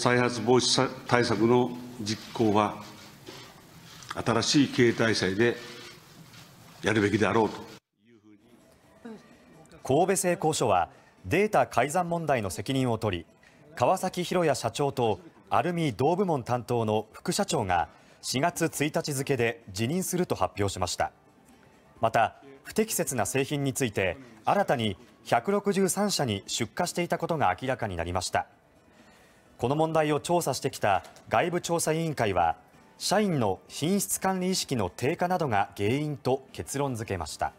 再発防止対策の実行は、新しい経営体制でやるべきであろうと。神戸製鋼所はデータ改ざん問題の責任を取り川崎弘也社長とアルミ同部門担当の副社長が4月1日付で辞任すると発表しましたまた不適切な製品について新たに163社に出荷していたことが明らかになりましたこの問題を調査してきた外部調査委員会は社員の品質管理意識の低下などが原因と結論付けました。